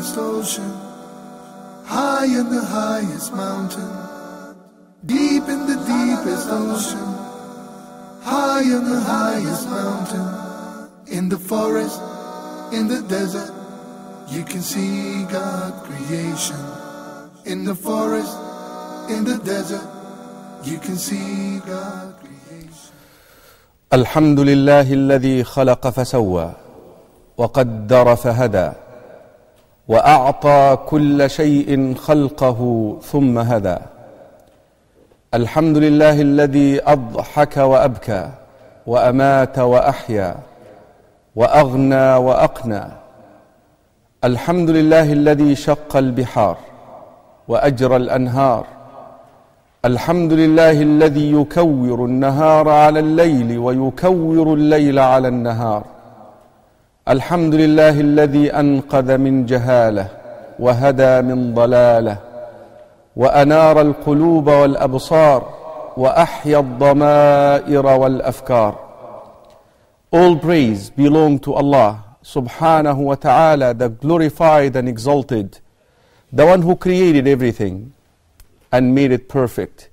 deepest ocean, high in the highest mountain, deep in the deepest ocean, high in the highest mountain, in the forest, in the desert, you can see God creation. In the forest, in the desert, you can see God creation. الحمد لله الذي خلق فسوى وقدر فهدى وأعطى كل شيء خلقه ثم هدى. الحمد لله الذي أضحك وأبكى وأمات وأحيا وأغنى وأقنى. الحمد لله الذي شق البحار وأجرى الأنهار. الحمد لله الذي يكور النهار على الليل ويكور الليل على النهار. الحمد لله الذي انقذ من جهاله وهدى من ضلاله وانار القلوب والابصار واحيا الضمائر والافكار All praise belong to Allah subhanahu wa ta'ala, the glorified and exalted, the one who created everything and made it perfect.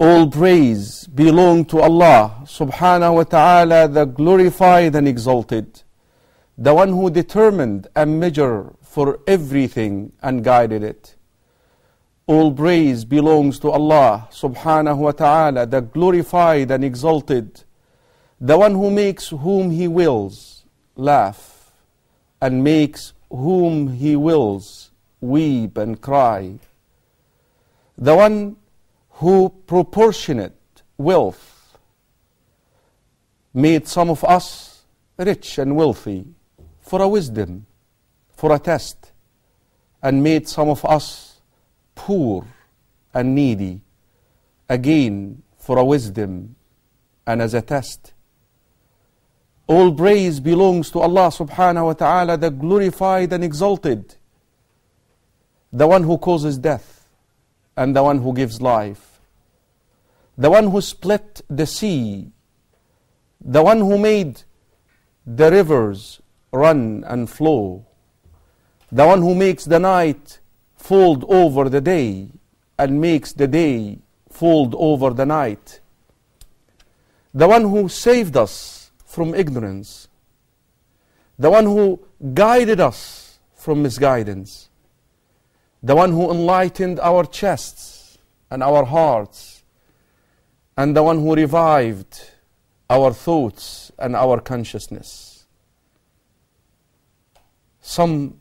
All praise belong to Allah subhanahu wa ta'ala, the glorified and exalted, the one who determined a measure for everything and guided it. All praise belongs to Allah subhanahu wa ta'ala, the glorified and exalted, the one who makes whom He wills laugh and makes whom He wills weep and cry the one who proportionate wealth made some of us rich and wealthy for a wisdom, for a test, and made some of us poor and needy, again for a wisdom and as a test. All praise belongs to Allah subhanahu wa ta'ala, the glorified and exalted, the one who causes death and the one who gives life, the one who split the sea, the one who made the rivers run and flow, the one who makes the night fold over the day and makes the day fold over the night, the one who saved us from ignorance, the one who guided us from misguidance, the one who enlightened our chests and our hearts, and the one who revived our thoughts and our consciousness. Some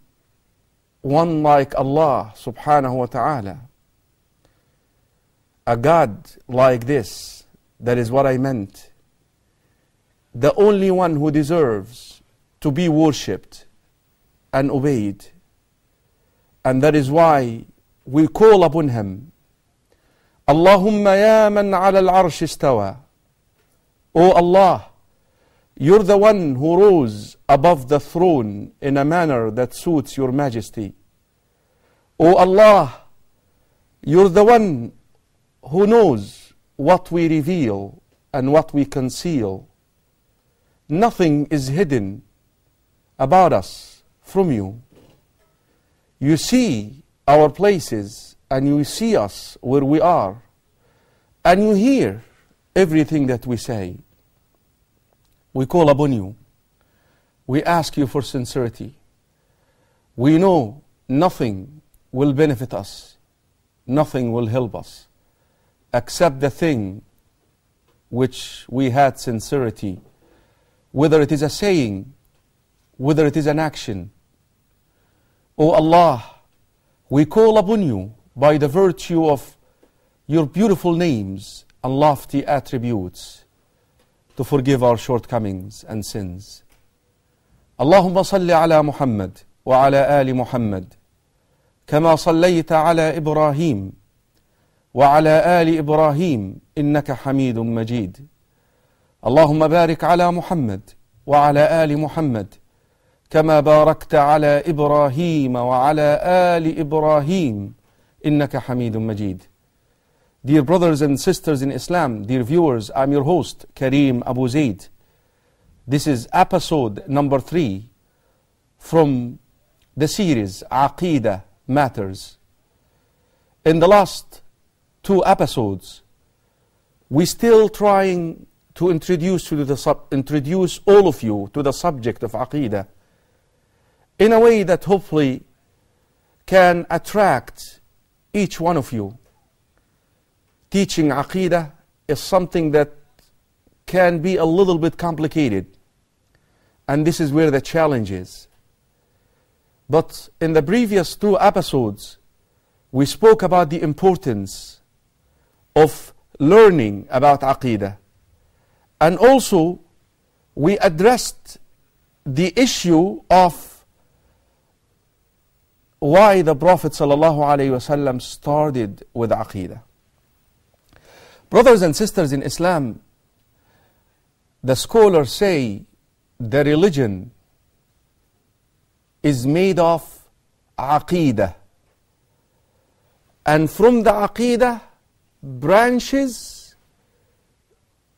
one like Allah subhanahu wa ta'ala, a God like this, that is what I meant. The only one who deserves to be worshipped and obeyed. And that is why we call upon him. Allahumma ya man ala al-arsh istawa. O Allah, you're the one who rose above the throne in a manner that suits your majesty. O Allah, you're the one who knows what we reveal and what we conceal. Nothing is hidden about us from you. You see our places and you see us where we are and you hear everything that we say. We call upon you. We ask you for sincerity. We know nothing will benefit us, nothing will help us, except the thing which we had sincerity, whether it is a saying, whether it is an action. O Allah, we call upon you by the virtue of your beautiful names and lofty attributes to forgive our shortcomings and sins. اللهم صل على محمد وعلى آل محمد كما صليت على إبراهيم وعلى آل إبراهيم إنك حميد مجيد اللهم بارك على محمد وعلى آل محمد كما باركت على إبراهيم وعلى آل إبراهيم إنك حميد مجيد Dear brothers and sisters in Islam, dear viewers, I'm your host, Karim Abu Zaid. This is episode number three from the series Aqidah Matters. In the last two episodes, we're still trying to introduce, to the sub, introduce all of you to the subject of Aqidah in a way that hopefully can attract each one of you. Teaching Aqidah is something that can be a little bit complicated. And this is where the challenge is. But in the previous two episodes, we spoke about the importance of learning about Aqidah. And also, we addressed the issue of why the Prophet ﷺ started with Aqidah. Brothers and sisters in Islam, the scholars say the religion is made of aqidah. And from the aqidah branches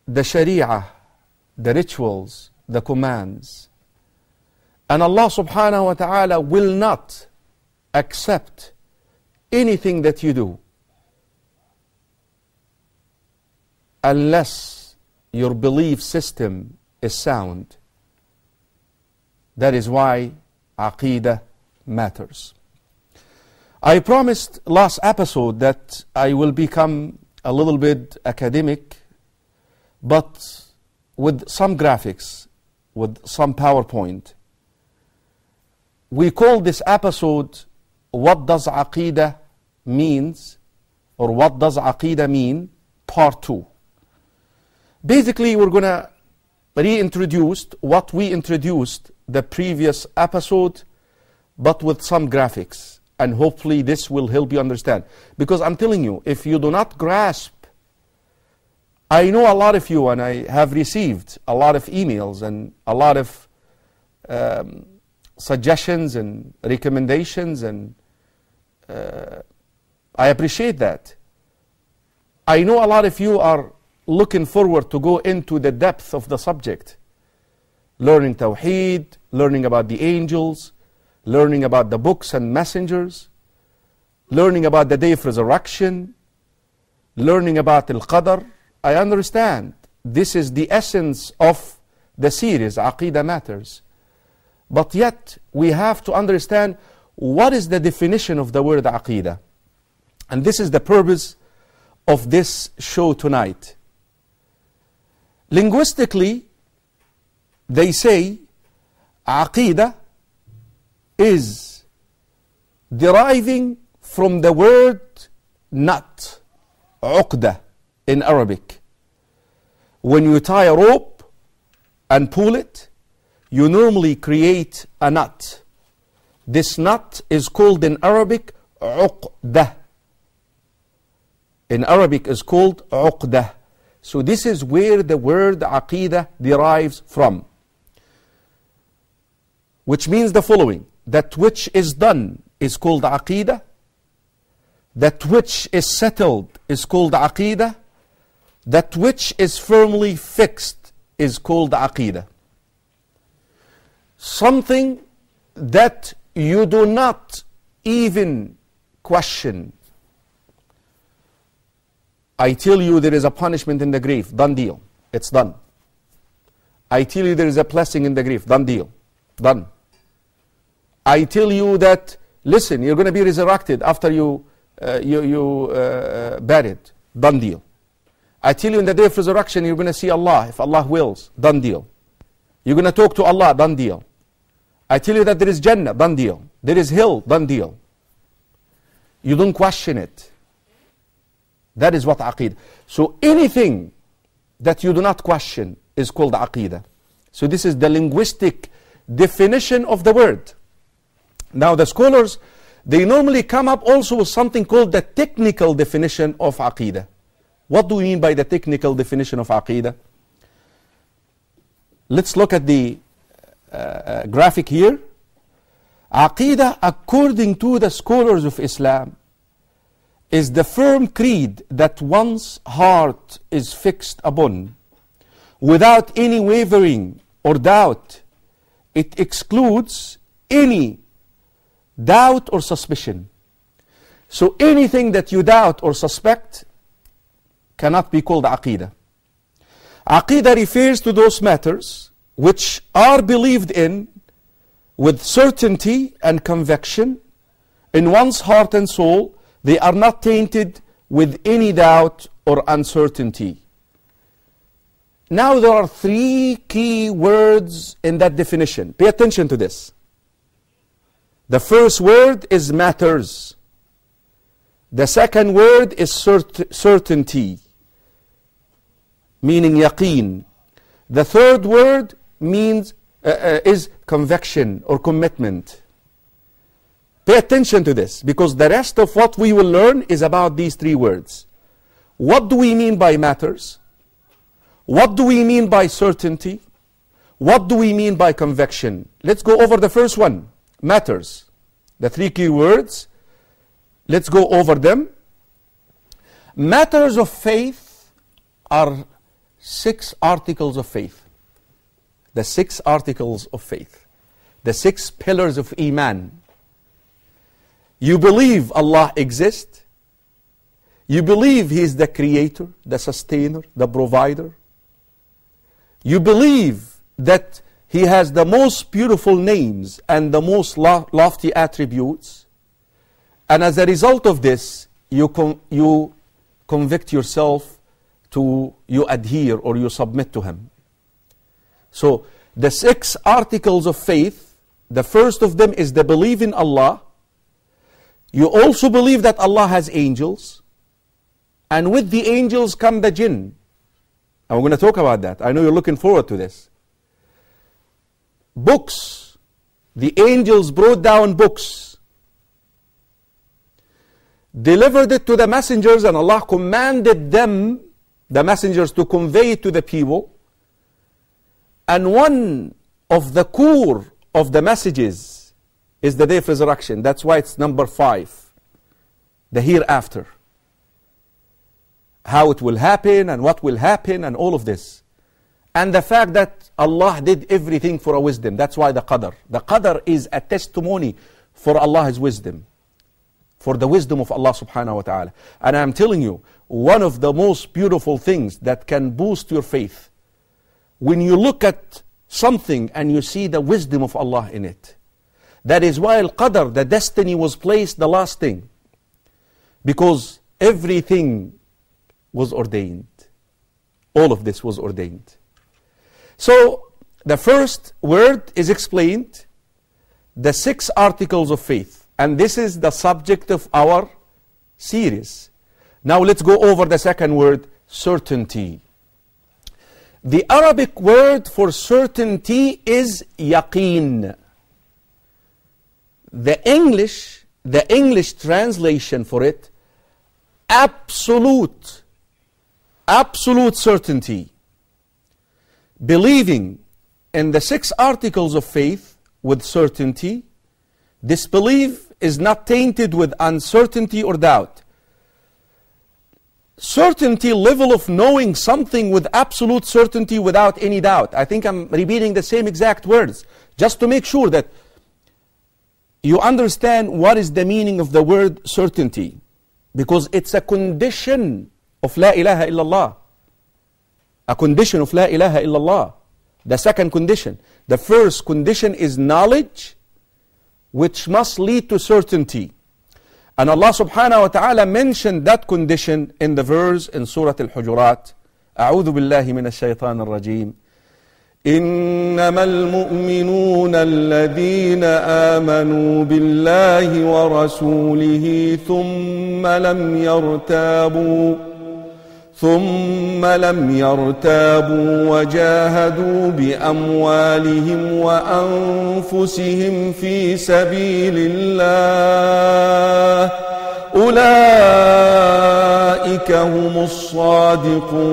the sharia, the rituals, the commands. And Allah subhanahu wa ta'ala will not accept anything that you do unless your belief system is sound. That is why Aqidah matters. I promised last episode that I will become a little bit academic, but with some graphics, with some PowerPoint. We call this episode What Does Aqidah Means or What Does Aqidah Mean? Part 2. Basically, we're going to reintroduce what we introduced the previous episode, but with some graphics. And hopefully, this will help you understand. Because I'm telling you, if you do not grasp, I know a lot of you, and I have received a lot of emails and a lot of um, suggestions and recommendations, and uh, I appreciate that. I know a lot of you are looking forward to go into the depth of the subject learning Tawheed, learning about the angels, learning about the books and messengers, learning about the day of resurrection, learning about Al Qadr. I understand this is the essence of the series, Aqidah Matters. But yet, we have to understand what is the definition of the word Aqidah. And this is the purpose of this show tonight. Linguistically, they say Aqidah is deriving from the word nut, uqda in Arabic. When you tie a rope and pull it, you normally create a nut. This nut is called in Arabic uqda. In Arabic is called uqda. So this is where the word aqidah derives from which means the following that which is done is called aqidah, that which is settled is called aqidah, that which is firmly fixed is called aqidah. Something that you do not even question. I tell you there is a punishment in the grave, done deal, it's done. I tell you there is a blessing in the grave, done deal, done. I tell you that, listen, you're going to be resurrected after you, uh, you, you uh, buried. Done deal. I tell you in the day of resurrection, you're going to see Allah, if Allah wills. Done deal. You're going to talk to Allah. Done deal. I tell you that there is Jannah. Done deal. There is hell. Done deal. You don't question it. That is what Aqidah. So anything that you do not question is called Aqidah. So this is the linguistic definition of the word. Now the scholars, they normally come up also with something called the technical definition of Aqidah. What do we mean by the technical definition of Aqidah? Let's look at the uh, uh, graphic here. Aqidah, according to the scholars of Islam, is the firm creed that one's heart is fixed upon without any wavering or doubt. It excludes any doubt or suspicion. So anything that you doubt or suspect cannot be called aqidah. Aqidah refers to those matters which are believed in with certainty and conviction in one's heart and soul. They are not tainted with any doubt or uncertainty. Now there are three key words in that definition. Pay attention to this. The first word is matters. The second word is cert certainty, meaning yaqeen. The third word means uh, uh, is conviction or commitment. Pay attention to this because the rest of what we will learn is about these three words. What do we mean by matters? What do we mean by certainty? What do we mean by conviction? Let's go over the first one matters. The three key words. Let's go over them. Matters of faith are six articles of faith. The six articles of faith. The six pillars of Iman. You believe Allah exists. You believe He is the creator, the sustainer, the provider. You believe that He has the most beautiful names and the most lofty attributes. And as a result of this, you, you convict yourself to, you adhere or you submit to Him. So, the six articles of faith, the first of them is the belief in Allah. You also believe that Allah has angels. And with the angels come the jinn. And we're going to talk about that. I know you're looking forward to this. Books. The angels brought down books. Delivered it to the messengers, and Allah commanded them, the messengers, to convey it to the people. And one of the core of the messages is the day of resurrection. That's why it's number five, the hereafter how it will happen and what will happen and all of this. And the fact that Allah did everything for a wisdom. That's why the qadr. The qadr is a testimony for Allah's wisdom. For the wisdom of Allah subhanahu wa ta'ala. And I'm telling you, one of the most beautiful things that can boost your faith, when you look at something and you see the wisdom of Allah in it. That is why Al-Qadr, the destiny was placed the last thing. Because everything was ordained. All of this was ordained. So, the first word is explained, the six articles of faith. And this is the subject of our series. Now let's go over the second word, certainty. The Arabic word for certainty is yaqeen. The English, the English translation for it, absolute absolute certainty, believing in the six articles of faith with certainty, this belief is not tainted with uncertainty or doubt. Certainty level of knowing something with absolute certainty without any doubt. I think I'm repeating the same exact words just to make sure that you understand what is the meaning of the word certainty because it's a condition of La ilaha illallah. A condition of La ilaha illallah. The second condition. The first condition is knowledge, which must lead to certainty. And Allah subhanahu wa ta'ala mentioned that condition in the verse in Surah Al-Hujurat. أعوذ بالله من الشيطان الرجيم إنما المؤمنون الذين آمنوا بالله ورسوله ثم لم يرتابوا ثم لم يرتابوا وجاهدوا باموالهم وانفسهم في سبيل الله اولئك هم الصادقون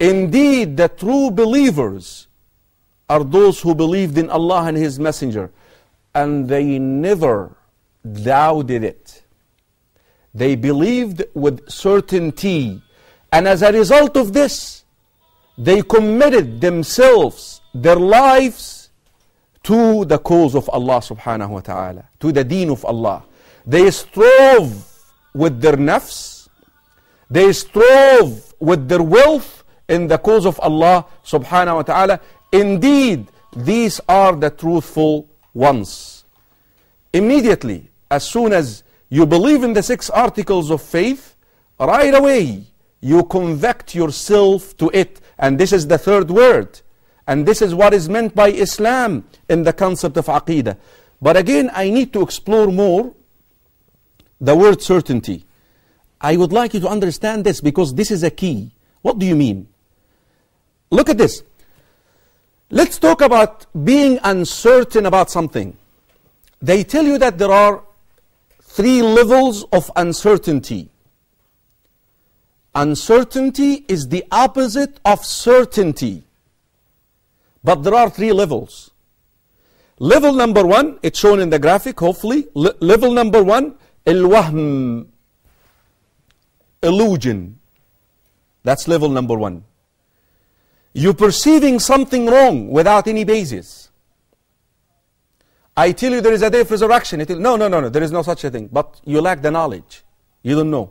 Indeed, the true believers are those who believed in Allah and His Messenger, and they never doubted it. They believed with certainty. And as a result of this, they committed themselves, their lives, to the cause of Allah subhanahu wa ta'ala, to the deen of Allah. They strove with their nafs, they strove with their wealth in the cause of Allah subhanahu wa ta'ala. Indeed, these are the truthful ones. Immediately, as soon as you believe in the six articles of faith, right away you convect yourself to it. And this is the third word. And this is what is meant by Islam in the concept of aqidah. But again, I need to explore more the word certainty. I would like you to understand this because this is a key. What do you mean? Look at this. Let's talk about being uncertain about something. They tell you that there are three levels of uncertainty. Uncertainty is the opposite of certainty. But there are three levels. Level number one, it's shown in the graphic, hopefully. Le level number one, الوهم, illusion. That's level number one. You're perceiving something wrong without any basis. I tell you there is a day of resurrection. It, no, no, no, no, there is no such a thing. But you lack the knowledge. You don't know.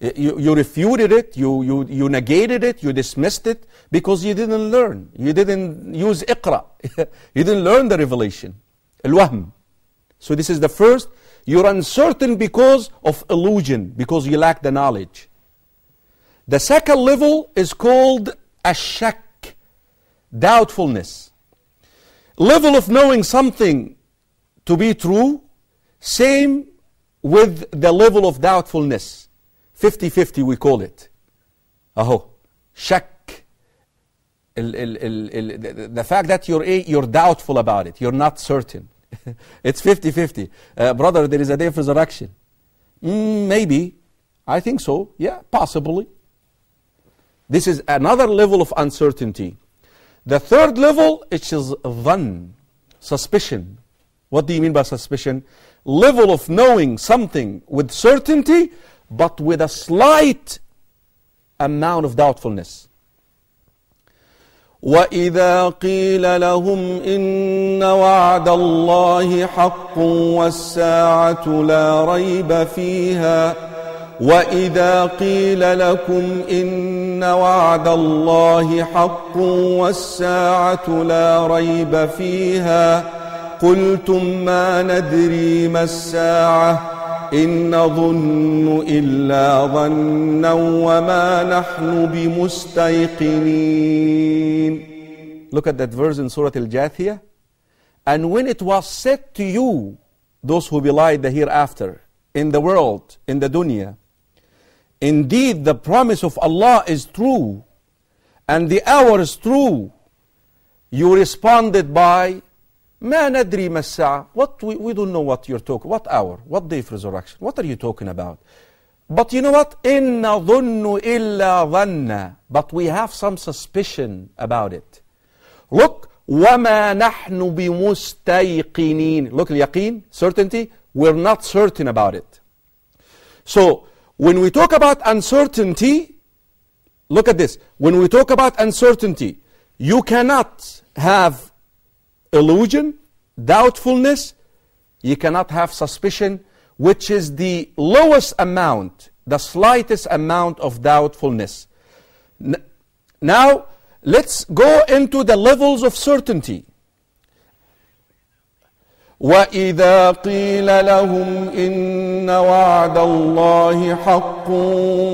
You, you refuted it, you, you, you negated it, you dismissed it because you didn't learn. You didn't use iqra. you didn't learn the revelation. Al-wahm. So this is the first. You're uncertain because of illusion, because you lack the knowledge. The second level is called ashak, doubtfulness Level of knowing something to be true, same with the level of doubtfulness. 50-50 we call it. أهو شك ال, ال, ال, ال, the fact that you're, you're doubtful about it, you're not certain. it's 50-50. Uh, brother, there is a day of resurrection. Mm, maybe. I think so. Yeah, possibly. This is another level of uncertainty. The third level, which is dhan, suspicion. What do you mean by suspicion? Level of knowing something with certainty, but with a slight amount of doubtfulness. وإذا قيل لهم إن وعد الله حق والساعة لا ريب فيها وإذا قيل لكم إن وعد الله حق والساعة لا ريب فيها قلتم ما ندري ما الساعة إن نظن إلا ظنا وما نحن بمستيقنين Look at that verse in Surah Al-Jathiyah. And when it was said to you, those who belied the hereafter, in the world, in the dunya, indeed the promise of Allah is true, and the hour is true, you responded by, ما ندري ما الساعة what we, we don't know what you're talking what hour what day of resurrection what are you talking about but you know what إن ظن إلا ظن but we have some suspicion about it look وما نحن بمستيقنين look اليقين certainty we're not certain about it so when we talk about uncertainty look at this when we talk about uncertainty you cannot have illusion, doubtfulness, you cannot have suspicion, which is the lowest amount, the slightest amount of doubtfulness. Now, let's go into the levels of certainty. وإذا قيل لهم إن وعد الله حق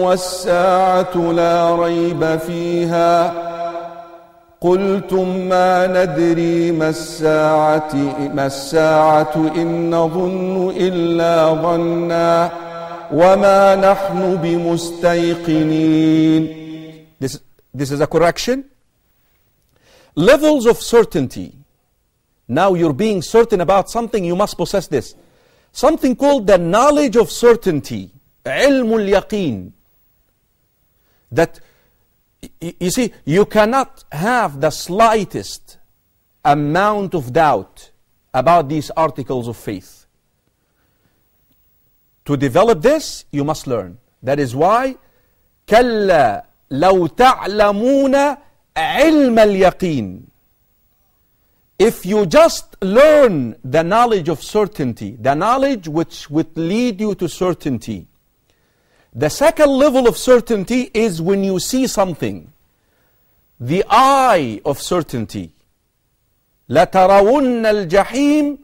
والساعة لا ريب فيها قلتم ما ندري ما الساعة ما الساعة إن نظن إلا ظنا وما نحن بمستيقنين This, this is a correction. Levels of certainty. Now you're being certain about something, you must possess this. Something called the knowledge of certainty. علم اليقين. That you see, you cannot have the slightest amount of doubt about these articles of faith. To develop this, you must learn. That is why كلا لو تعلمون علم اليقين if you just learn the knowledge of certainty, the knowledge which would lead you to certainty, the second level of certainty is when you see something. The eye of certainty. لترون الجحيم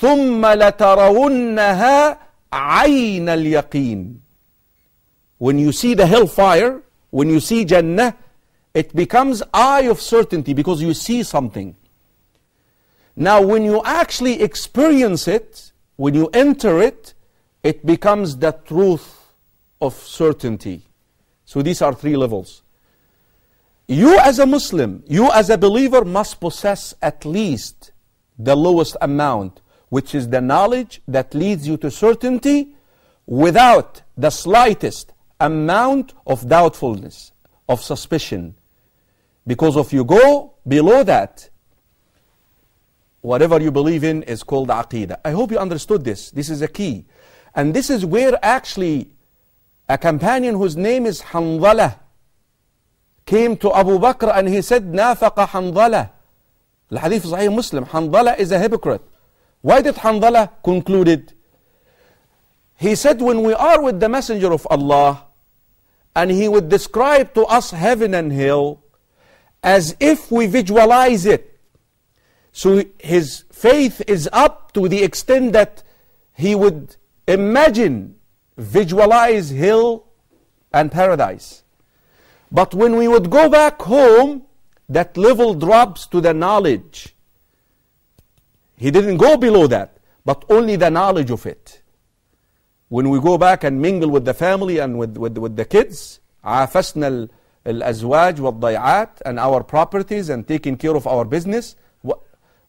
ثم لترونها عين اليقين. When you see the hellfire, when you see Jannah, it becomes eye of certainty because you see something. Now, when you actually experience it, when you enter it, it becomes the truth of certainty. So these are three levels. You as a Muslim, you as a believer must possess at least the lowest amount, which is the knowledge that leads you to certainty without the slightest amount of doubtfulness, of suspicion. Because if you go below that, Whatever you believe in is called aqeedah. I hope you understood this. This is a key. And this is where actually a companion whose name is Hanzala came to Abu Bakr and he said, Nafaqa Hanzala." The hadith is Sahih Muslim. Hanzala is a hypocrite. Why did Hanzala conclude it? He said, when we are with the messenger of Allah, and he would describe to us heaven and hell as if we visualize it. So his faith is up to the extent that he would imagine, visualize hell and paradise. But when we would go back home, that level drops to the knowledge. He didn't go below that, but only the knowledge of it. When we go back and mingle with the family and with, with, with the kids, عافسنا الأزواج والضيعات and our properties and taking care of our business,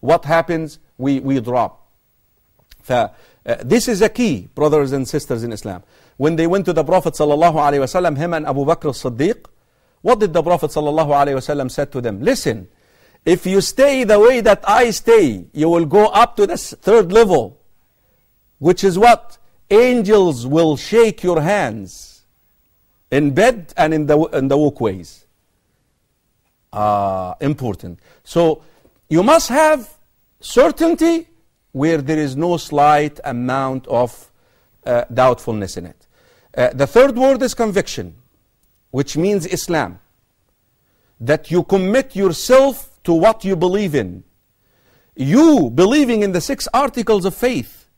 what happens? We, we drop. Uh, this is a key, brothers and sisters in Islam. When they went to the Prophet ﷺ, him and Abu Bakr as-Siddiq, what did the Prophet ﷺ said to them? Listen, if you stay the way that I stay, you will go up to the third level, which is what? Angels will shake your hands in bed and in the, in the walkways. Uh, important. So, you must have certainty where there is no slight amount of uh, doubtfulness in it. Uh, the third word is conviction, which means Islam. That you commit yourself to what you believe in. You believing in the six articles of faith.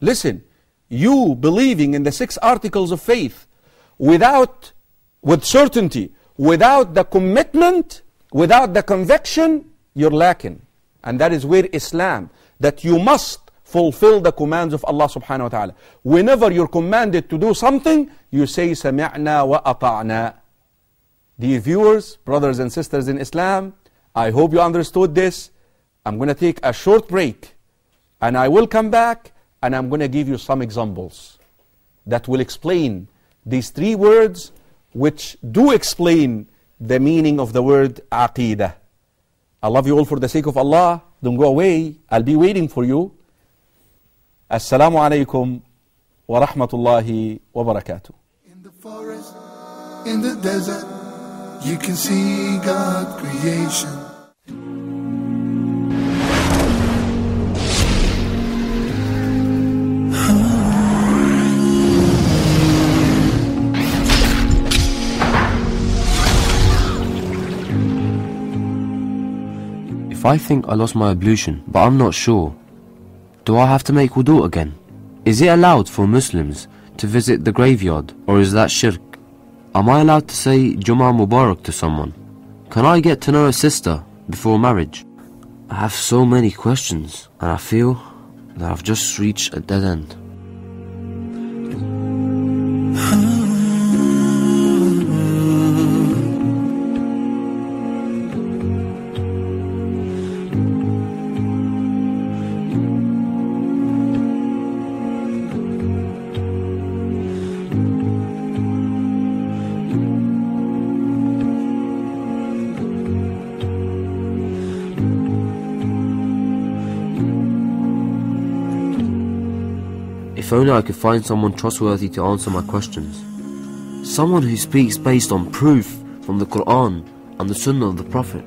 Listen, you believing in the six articles of faith without, with certainty, without the commitment, without the conviction, you're lacking. And that is where Islam, that you must fulfill the commands of Allah subhanahu wa ta'ala. Whenever you're commanded to do something, you say سمعنا وأطعنا. Dear viewers, brothers and sisters in Islam, I hope you understood this. I'm going to take a short break and I will come back and I'm going to give you some examples that will explain these three words which do explain the meaning of the word aqidah. I love you all for the sake of Allah. Don't go away. I'll be waiting for you. Assalamu alaikum wa rahmatullahi wa barakatuh. In the forest, in the desert, you can see God creation. I think I lost my ablution, but I'm not sure, do I have to make wudu again? Is it allowed for Muslims to visit the graveyard, or is that shirk? Am I allowed to say Jummah Mubarak to someone? Can I get to know a sister before marriage? I have so many questions, and I feel that I've just reached a dead end. Only I could find someone trustworthy to answer my questions. Someone who speaks based on proof from the Quran and the Sunnah of the Prophet.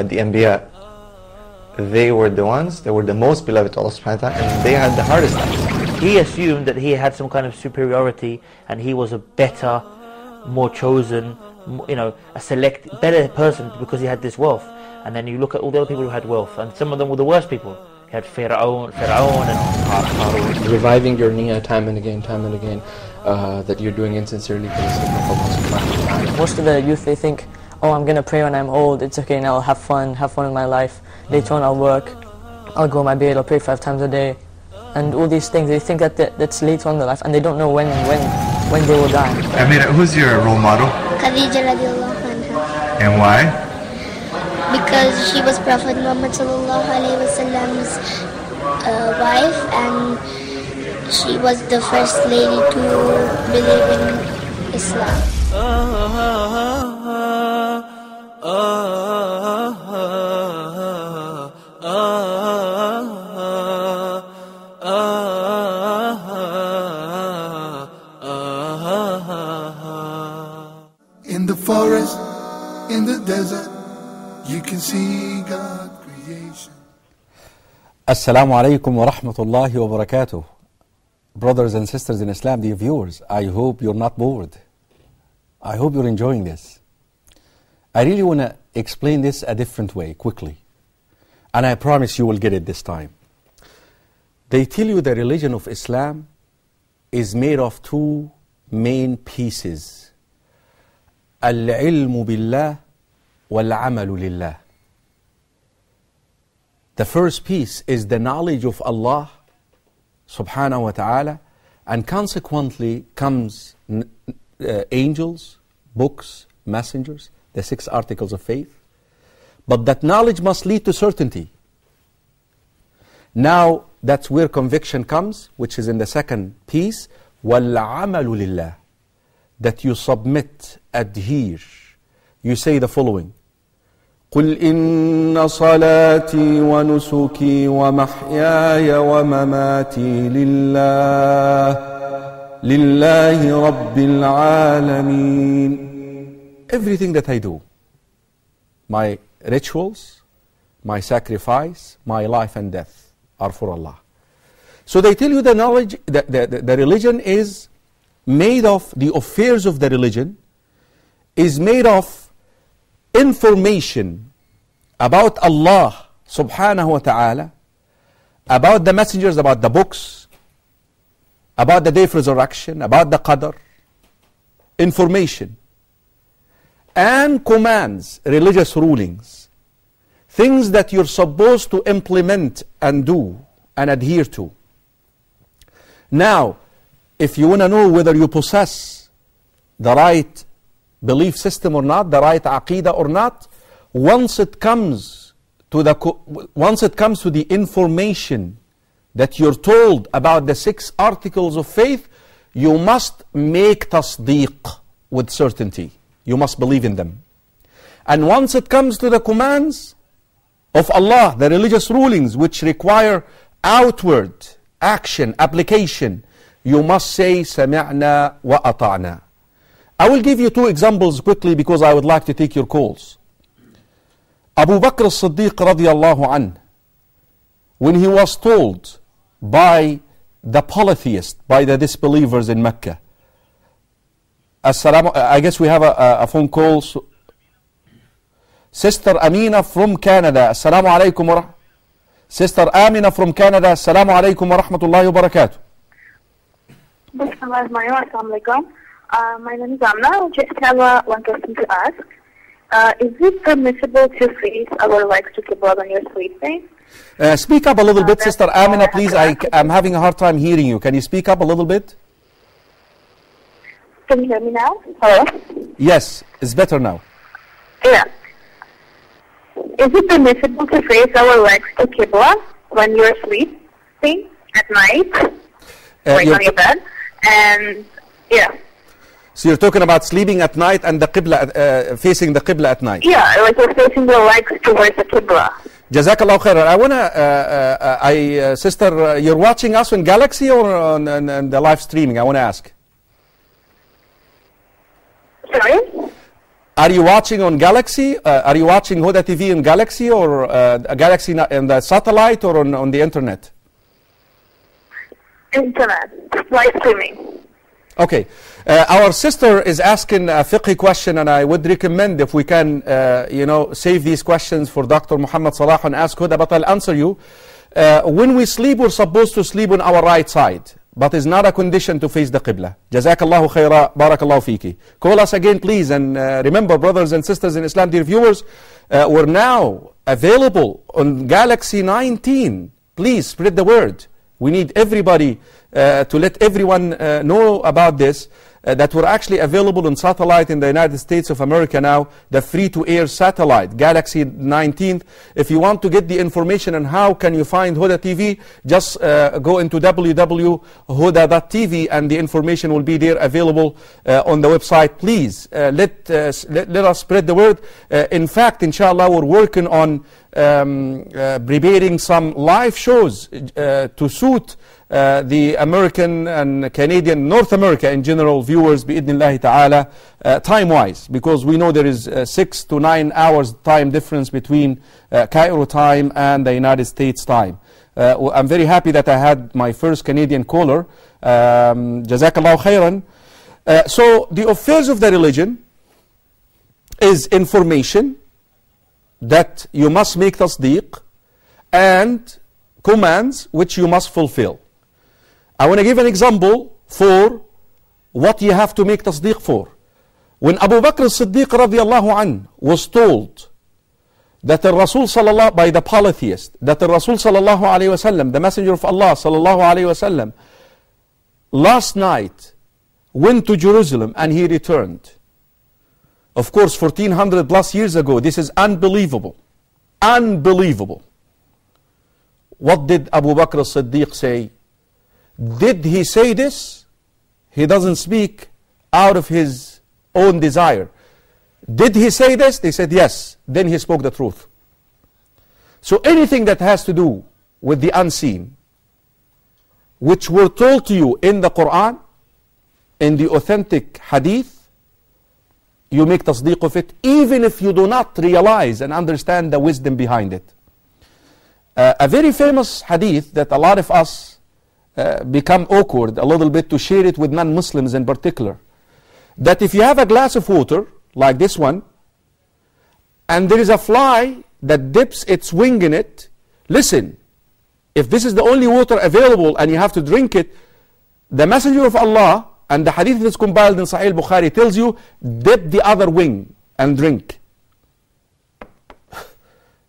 That the Anbiya, they were the ones that were the most beloved to Allah subhanahu wa ta'ala and they had the hardest times. He assumed that he had some kind of superiority and he was a better, more chosen, you know, a select, better person because he had this wealth. And then you look at all the other people who had wealth, and some of them were the worst people. You had Pharaoh, Pharaoh and Qarun. reviving your niyyah time and again, time and again, uh, that you're doing insincerely for the sake of Allah subhanahu wa ta'ala. Most of the youth, they think, oh, I'm going to pray when I'm old. It's okay now. I'll have fun, have fun in my life. Later on, I'll work. I'll go on my bed. I'll pray five times a day. And all these things, they think that that- that's later on in their life, and they don't know when, when, when they will die. Amira, who's your role model Khadija radiallahu anha. and why? Because she was Prophet Muhammad sallallahu alaihi wasallam's uh, wife and she was the first lady to believe in Islam. In the forest, in the desert, you can see God creation. Assalamu alaikum wa rahmatullahi wa barakatuh. Brothers and sisters in Islam, dear viewers, I hope you're not bored. I hope you're enjoying this. I really want to explain this a different way, quickly. And I promise you will get it this time. They tell you the religion of Islam is made of two main pieces العلم بالله والعمل لله the first piece is the knowledge of Allah subhanahu wa ta'ala and consequently comes n- uh, angels, books, messengers, the six articles of faith. But that knowledge must lead to certainty. Now that's where conviction comes, which is in the second piece, وَالْعَمَلُ لِلَّهِ That you submit, adhere. You say the following, قل إن صلاتي ونسكي ومحياي ومماتي لله لله رب العالمين everything that I do, my rituals, my sacrifice, my life and death are for Allah. So they tell you the knowledge, the, the, the- religion is made of, the affairs of the religion is made of information about Allah subhanahu wa ta'ala, about the messengers, about the books, about the day of resurrection, about the qadr, information and commands, religious rulings, things that you're supposed to implement and do and adhere to. Now, if you want to know whether you possess the right belief system or not, the right aqidah or not, once it comes to the once it comes to the information that you're told about the six articles of faith, you must make tasdeeq with certainty You must believe in them. And once it comes to the commands of Allah, the religious rulings which require outward action, application, you must say سمعنا وأطعنا. I will give you two examples quickly because I would like to take your calls. Abu Bakr as-Siddiq radiallahu anh, when he was told by the polytheists, by the disbelievers in Mecca, Assalamu, I guess we have a, a, phone call. So- Sister Amina from Canada. Assalamu alaikum wa Sister Amina from Canada. Assalamu alaikum wa rahmatullahi wa barakatuh. Uh, my name is Amna. I just have uh, one question to ask. Uh, is it permissible to face our legs to Qibla when you're sleeping? Uh, speak up a little bit, Sister Amina, please. I, I'm having a hard time hearing you. Can you speak up a little bit? Can you hear me now? Hello? Yes, it's better now. Yeah. Is it permissible to face our legs to Qibla when you're sleeping at night, Uh, on your bed? And, yeah. so you're talking about sleeping at night and the qibla, uh, facing the qibla at night. Yeah, like you're facing the legs towards the Qibla. Jazakallah khairan. I wanna, uh, uh, I, uh, sister, uh, you're watching us on Galaxy or on, on, on the live streaming? I wanna ask. Sorry? Are you watching on Galaxy? Uh, are you watching Huda TV in Galaxy or uh, Galaxy in the satellite or on, on the internet? Internet, live streaming. Okay. Uh, our sister is asking a fiqh question, and I would recommend if we can, uh, you know, save these questions for Dr. Muhammad Salah and ask Huda, but I'll answer you. Uh, when we sleep, we're supposed to sleep on our right side, but it's not a condition to face the Qibla. Jazakallahu khaira, barakallahu fiki. Call us again, please, and uh, remember, brothers and sisters in Islam, dear viewers, uh, we're now available on Galaxy 19. Please spread the word. We need everybody uh, to let everyone uh, know about this, uh, that we're actually available on satellite in the United States of America now, the free-to-air satellite, Galaxy 19. If you want to get the information on how can you find Huda TV, just uh, go into www.huda.tv and the information will be there available uh, on the website. Please, uh, let, let, let, us spread the word. in fact, inshallah, we're working on um, preparing some live shows to suit uh, the American and Canadian, North America in general, viewers, bi'idnillahi ta'ala, uh, time-wise, because we know there is uh, six to nine hours time difference between uh, Cairo time and the United States time. Uh, I'm very happy that I had my first Canadian caller. Um, khairan. So the affairs of the religion is information that you must make tasdeeq and commands which you must fulfill. I want to give an example for what you have to make tasdeeq for. When Abu Bakr as-Siddiq radiallahu an was told that the Rasul sallallahu, by the polytheist, that the Rasul sallallahu alayhi wasallam, the messenger of Allah sallallahu alayhi wasallam, last night went to Jerusalem and he returned. Of course, 1400 plus years ago, this is unbelievable. Unbelievable. What did Abu Bakr as-Siddiq say? Did he say this? He doesn't speak out of his own desire. Did he say this? They said yes. Then he spoke the truth. So anything that has to do with the unseen, which were told to you in the Quran, in the authentic hadith, you make tasdeeq of it, even if you do not realize and understand the wisdom behind it. Uh, a very famous hadith that a lot of us uh, become awkward a little bit to share it with non-Muslims in particular. That if you have a glass of water, like this one, and there is a fly that dips its wing in it, listen, if this is the only water available and you have to drink it, the Messenger of Allah and the hadith that's compiled in Sahih Bukhari tells you, dip the other wing and drink.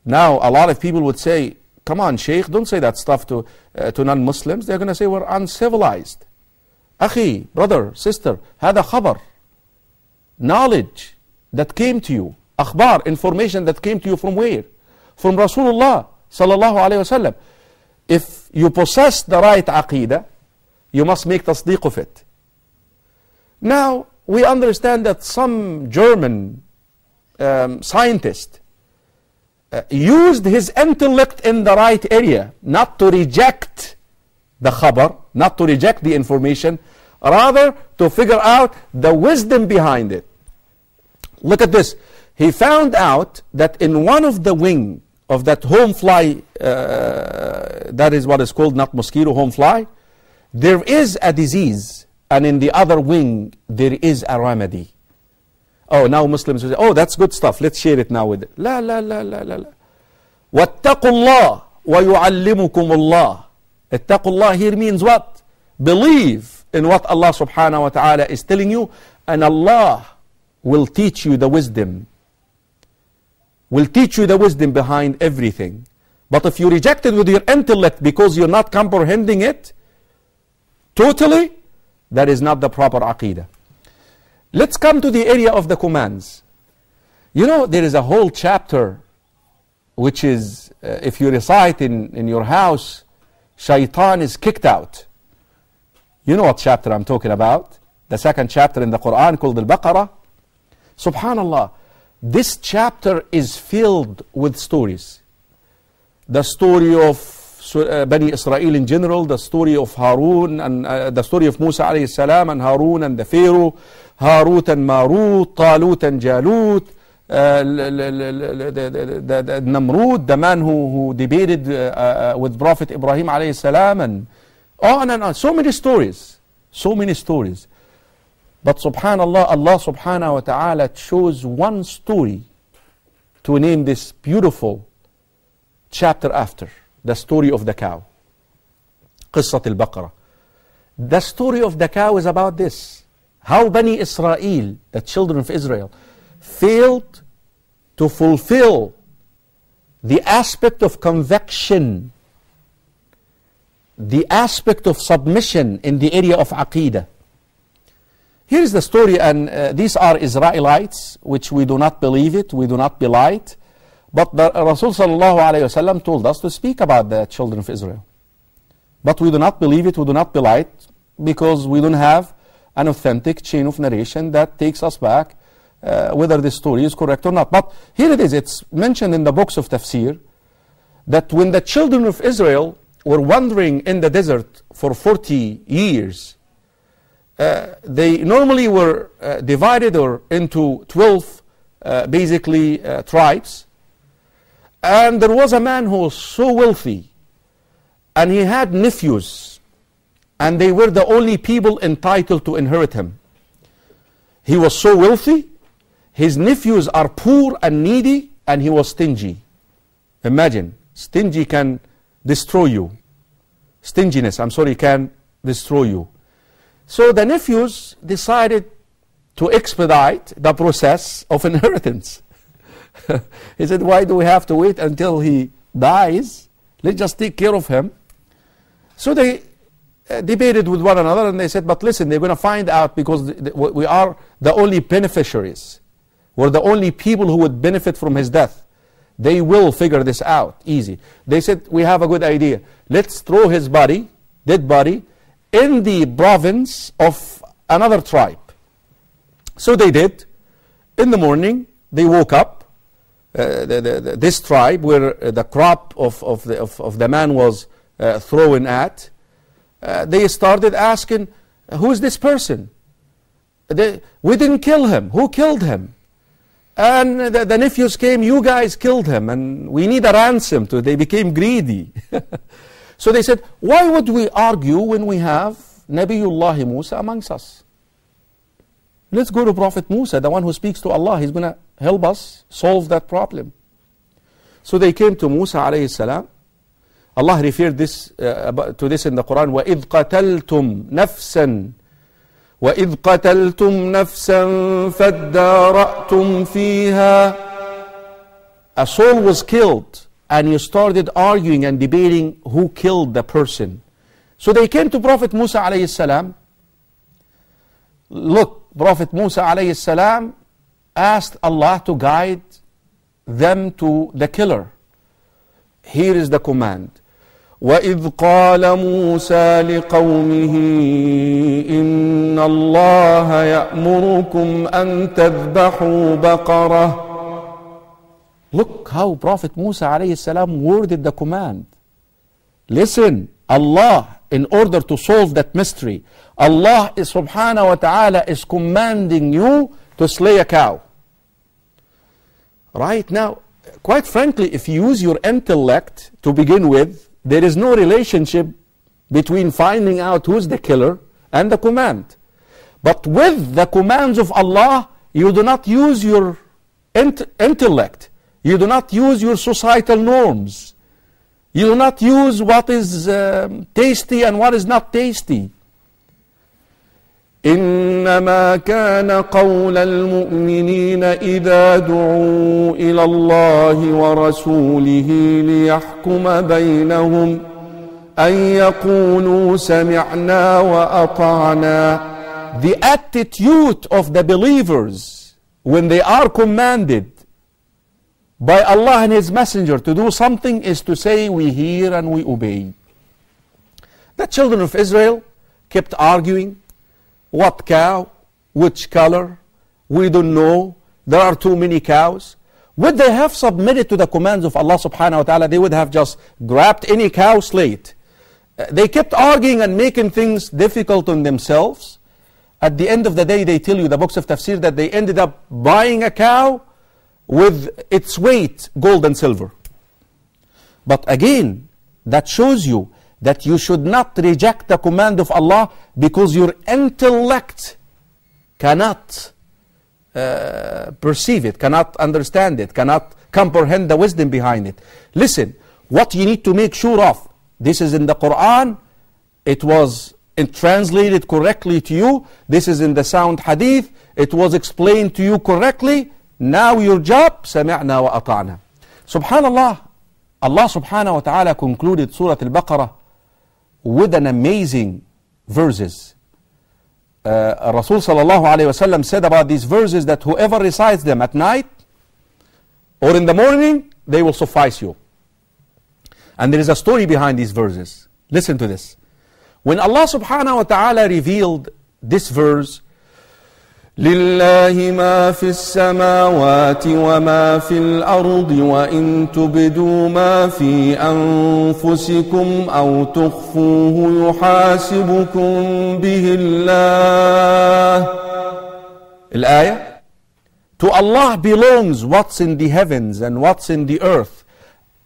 Now, a lot of people would say, Come on, Sheikh, don't say that stuff to, uh, to non-Muslims. They're going to say we're uncivilized. Akhi, brother, sister, هذا خبر. Knowledge that came to you. Akhbar, information that came to you from where? From Rasulullah sallallahu alayhi wasallam. If you possess the right aqidah, you must make tasdeeq of it. Now, we understand that some German um, scientist uh, used his intellect in the right area, not to reject the khabar, not to reject the information, rather to figure out the wisdom behind it. Look at this. He found out that in one of the wing of that home fly, uh, that is what is called not mosquito, home fly, there is a disease, and in the other wing there is a remedy. Oh, now Muslims will say, oh, that's good stuff. Let's share it now with it. La, la, la, la, la, la. واتقوا الله ويعلمكم الله. اتقوا الله here means what? Believe in what Allah subhanahu wa ta'ala is telling you and Allah will teach you the wisdom. Will teach you the wisdom behind everything. But if you reject it with your intellect because you're not comprehending it totally, that is not the proper aqidah. Let's come to the area of the commands. You know, there is a whole chapter which is, uh, if you recite in, in your house, shaitan is kicked out. You know what chapter I'm talking about? The second chapter in the Quran called Al-Baqarah. Subhanallah, this chapter is filled with stories. The story of uh, Bani Israel in general, the story of Harun and uh, the story of Musa alayhi salam and Harun and the Pharaoh, هاروتا ماروت طالوتا جالوت نمرود ذا مان هو هو ديبيتد وذ بروفيت إبراهيم عليه السلام اون اند اون سو ماني ستوريز سو ماني ستوريز بس سبحان الله الله سبحانه وتعالى تشوز وان ستوري تو نيم ذيس بيوتيفول تشابتر افتر ذا ستوري اوف ذا كاو قصة البقرة. ذا ستوري اوف ذا كاو از اباوت ذيس How Bani Israel, the children of Israel, failed to fulfill the aspect of conviction, the aspect of submission in the area of aqidah. Here is the story, and uh, these are Israelites, which we do not believe it, we do not belie it. But the Rasul wasallam told us to speak about the children of Israel. But we do not believe it, we do not belie it, because we don't have an authentic chain of narration that takes us back uh, whether this story is correct or not. But here it is, it's mentioned in the books of tafsir that when the children of Israel were wandering in the desert for 40 years, uh, they normally were uh, divided or into 12 uh, basically uh, tribes. And there was a man who was so wealthy, and he had nephews, and they were the only people entitled to inherit him. He was so wealthy, his nephews are poor and needy, and he was stingy. Imagine, stingy can destroy you. Stinginess, I'm sorry, can destroy you. So the nephews decided to expedite the process of inheritance. he said, Why do we have to wait until he dies? Let's just take care of him. So they uh, debated with one another and they said, But listen, they're going to find out because we are the only beneficiaries. We're the only people who would benefit from his death. They will figure this out easy. They said, We have a good idea. Let's throw his body, dead body, in the province of another tribe. So they did. In the morning, they woke up. Uh, the, the, this tribe, where the crop of, of, the, of, of the man was uh, thrown at, uh, they started asking, Who is this person? They, we didn't kill him. Who killed him? And the, the nephews came, You guys killed him, and we need a ransom. To, they became greedy. so they said, Why would we argue when we have Nabiullah Musa amongst us? Let's go to Prophet Musa, the one who speaks to Allah. He's going to help us solve that problem. So they came to Musa alayhi salam. Allah referred this, uh, to this in the Quran. وَإِذْ قَتَلْتُمْ نَفْسًا وَإِذْ قَتَلْتُمْ نَفْسًا فَادَّارَأْتُمْ فِيهَا A soul was killed and you started arguing and debating who killed the person. So they came to Prophet Musa alayhi salam. Look, Prophet Musa alayhi salam asked Allah to guide them to the killer. Here is the command. وإذ قال موسى لقومه إن الله يأمركم أن تذبحوا بقرة Look how Prophet Musa alayhi salam worded the command. Listen, Allah, in order to solve that mystery, Allah is subhanahu wa ta'ala is commanding you to slay a cow. Right now, quite frankly, if you use your intellect to begin with, there is no relationship between finding out who's the killer and the command. But with the commands of Allah, you do not use your int- intellect. You do not use your societal norms. You do not use what is um, tasty and what is not tasty. إنما كان قول المؤمنين إذا دعوا إلى الله ورسوله ليحكم بينهم أن يقولوا سمعنا وأطعنا The attitude of the believers when they are commanded by Allah and His Messenger to do something is to say we hear and we obey. The children of Israel kept arguing what cow, which color, we don't know, there are too many cows. would they have submitted to the commands of Allah subhanahu wa ta'ala? They would have just grabbed any cow slate. Uh, They kept arguing and making things difficult on themselves. At the end of the day, they tell you, the books of tafsir, that they ended up buying a cow with its weight, gold and silver. But again, that shows you that you should not reject the command of Allah because your intellect cannot uh, perceive it, cannot understand it, cannot comprehend the wisdom behind it. Listen, what you need to make sure of, this is in the Quran, it was in- translated correctly to you, this is in the sound hadith, it was explained to you correctly, now your job, سمعنا وأطعنا. Subhanallah, Allah subhanahu wa ta'ala concluded Surah Al-Baqarah with an amazing verses. Uh, Rasul sallallahu alayhi wasallam said about these verses that whoever recites them at night or in the morning, they will suffice you. And there is a story behind these verses. Listen to this. When Allah subhanahu wa ta'ala revealed this verse, لله ما في السماوات وما في الأرض وإن تبدوا ما في أنفسكم أو تخفوه يحاسبكم به الله الآية To Allah belongs what's in the heavens and what's in the earth.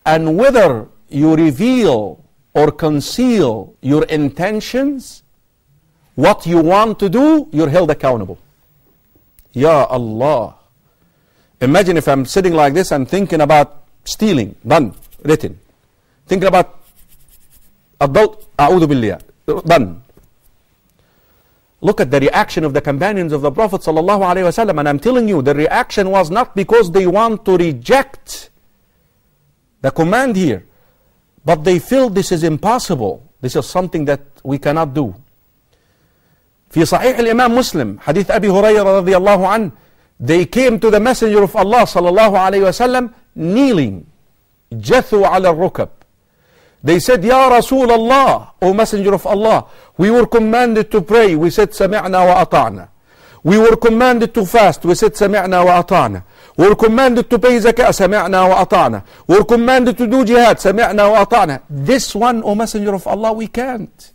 And whether you reveal or conceal your intentions, what you want to do, you're held accountable. Ya Allah. Imagine if I'm sitting like this and thinking about stealing, done, written. Thinking about adult, a'udhu billah, done. Look at the reaction of the companions of the Prophet wasallam, and I'm telling you, the reaction was not because they want to reject the command here, but they feel this is impossible. This is something that we cannot do. في صحيح الإمام مسلم حديث أبي هريرة رضي الله عنه they came to the messenger of Allah صلى الله عليه وسلم kneeling جثوا على الركب they said يا رسول الله O messenger of Allah we were commanded to pray we said سمعنا وأطعنا we were commanded to fast we said سمعنا وأطعنا we were commanded to pay zakah سمعنا وأطعنا we were commanded to do jihad سمعنا وأطعنا this one O messenger of Allah we can't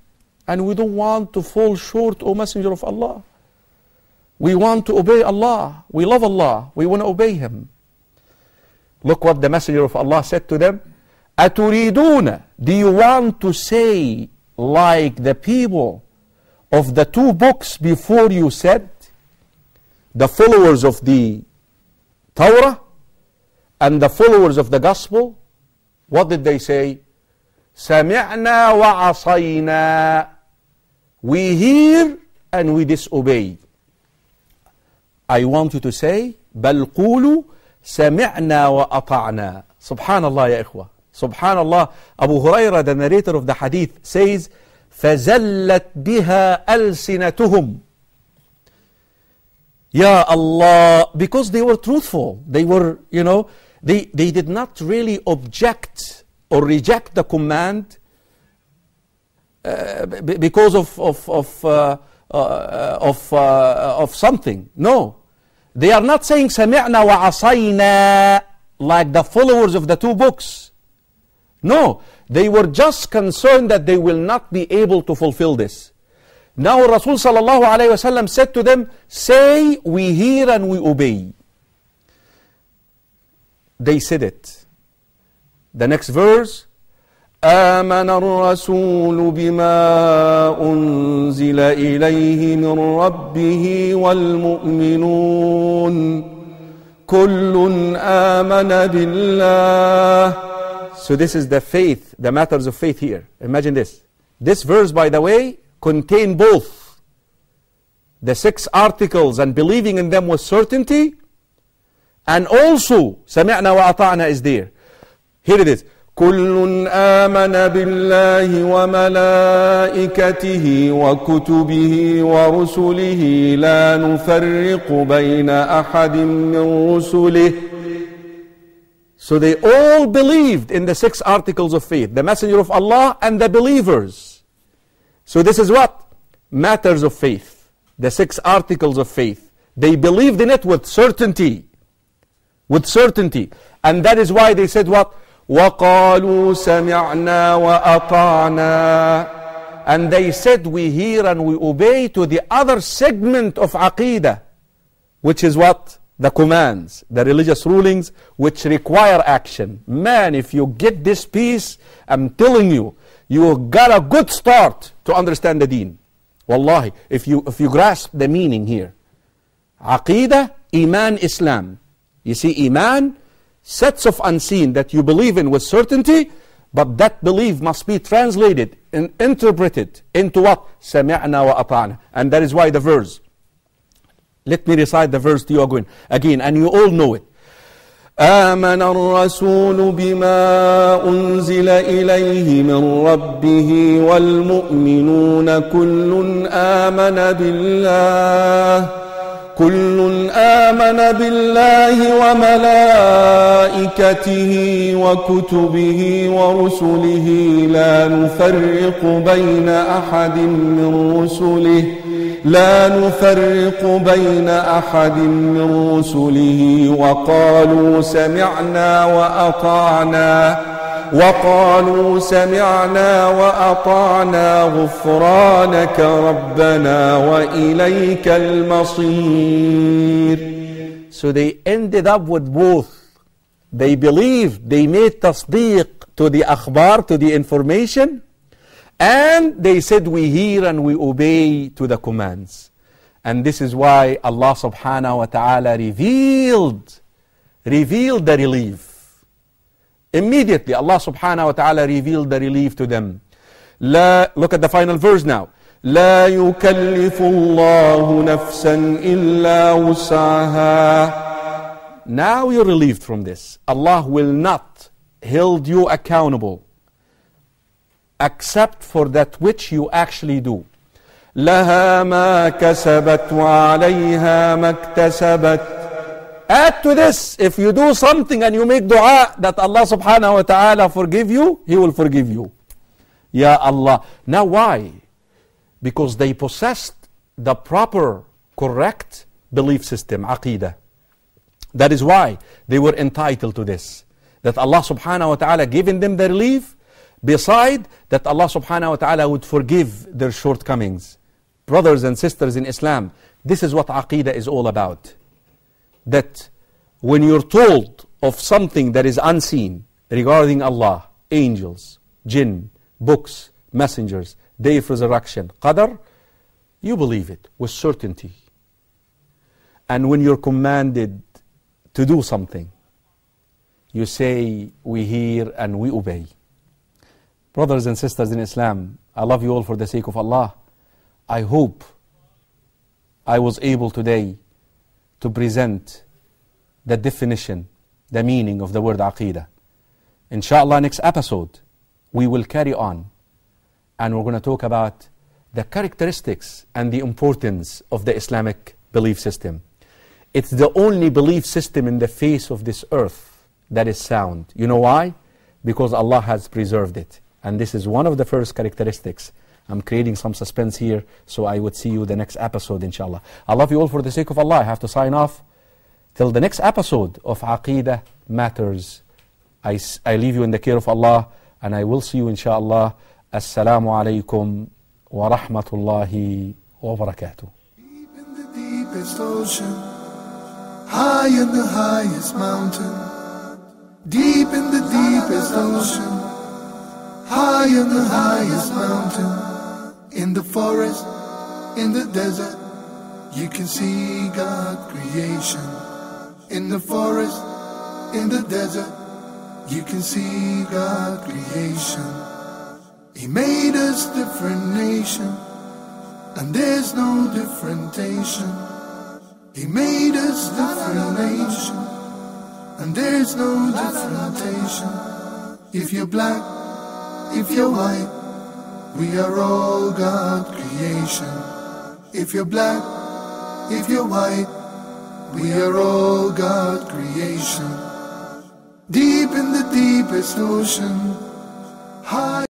and we don't want to fall short, O Messenger of Allah. We want to obey Allah. We love Allah. We want to obey Him. Look what the Messenger of Allah said to them. أتريدون Do you want to say like the people of the two books before you said? The followers of the Torah and the followers of the Gospel? What did they say? سمعنا وعصينا We hear and we disobey. I want you to say بل قولوا سمعنا وأطعنا سبحان الله يا إخوة سبحان الله Abu Huraira the narrator of the hadith says فزلت بها ألسنتهم Ya Allah, because they were truthful. They were, you know, they, they did not really object or reject the command uh, b- because of of of uh, uh, of uh, of something. No, they are not saying سمعنا وعصينا like the followers of the two books. No, they were just concerned that they will not be able to fulfill this. Now Rasul sallallahu alayhi wasallam said to them, "Say we hear and we obey." They said it. The next verse. آمن الرسول بما أنزل إليه من ربه والمؤمنون كل آمن بالله So this is the faith, the matters of faith here. Imagine this. This verse, by the way, contain both the six articles and believing in them with certainty, and also سمعنا وأطعنا is there. Here it is. كل آمن بالله وملائكته وكتبه ورسله لا نفرق بين أحد من رسله So they all believed in the six articles of faith, the messenger of Allah and the believers. So this is what? Matters of faith, the six articles of faith. They believed in it with certainty. with certainty. And that is why they said what? وَقَالُوا سَمِعْنَا وَأَطَعْنَا And they said we hear and we obey to the other segment of Aqidah, which is what? The commands, the religious rulings which require action. Man, if you get this piece, I'm telling you, you got a good start to understand the deen. Wallahi, if you, if you grasp the meaning here. Aqidah, Iman, Islam. You see, Iman, sets of unseen that you believe in with certainty, but that belief must be translated and interpreted into what? سَمِعْنَا وَأَطَعْنَا And that is why the verse. Let me recite the verse to you again, again and you all know it. آمن الرسول بما أنزل إليه من ربه والمؤمنون كل آمن بالله كل آمن بالله وملائكته وكتبه ورسله لا نفرق بين أحد من رسله لا نفرق بين أحد من رسله وقالوا سمعنا وأطعنا. وقالوا سمعنا وأطعنا غفرانك ربنا وإليك المصير So they ended up with both. They believed, they made tasdeeq to the akhbar, to the information, and they said we hear and we obey to the commands. And this is why Allah subhanahu wa ta'ala revealed, revealed the relief. Immediately Allah subhanahu wa ta'ala revealed the relief to them. لا, look at the final verse now. لا يكلف الله نفسا إلا وسعها Now you're relieved from this. Allah will not hold you accountable except for that which you actually do. لها ما كسبت وعليها ما اكتسبت Add to this, if you do something and you make dua that Allah subhanahu wa ta'ala forgive you, He will forgive you. Ya Allah. Now why? Because they possessed the proper, correct belief system, aqidah. That is why they were entitled to this. That Allah subhanahu wa ta'ala given them the relief, beside that Allah subhanahu wa ta'ala would forgive their shortcomings. Brothers and sisters in Islam, this is what aqidah is all about. That when you're told of something that is unseen regarding Allah, angels, jinn, books, messengers, day of resurrection, qadr, you believe it with certainty. And when you're commanded to do something, you say, we hear and we obey. Brothers and sisters in Islam, I love you all for the sake of Allah. I hope I was able today to present the definition, the meaning of the word aqidah. Inshallah, next episode, we will carry on and we're going to talk about the characteristics and the importance of the Islamic belief system. It's the only belief system in the face of this earth that is sound. You know why? Because Allah has preserved it. And this is one of the first characteristics. I'm creating some suspense here, so I would see you the next episode, inshallah. I love you all for the sake of Allah. I have to sign off till the next episode of Aqidah Matters. I, I leave you in the care of Allah, and I will see you, inshallah. Assalamu alaikum wa rahmatullahi wa barakatuh. deepest ocean, high in the highest mountain, deep in the deepest ocean, high in the highest mountain, in the forest, in the desert, you can see God creation. In the forest, in the desert, you can see God creation. He made us different nation, and there's no differentiation. He made us different nation, and there's no differentiation. If you're black, if you're white, we are all God creation. If you're black, if you're white, we are all God creation. Deep in the deepest ocean, high.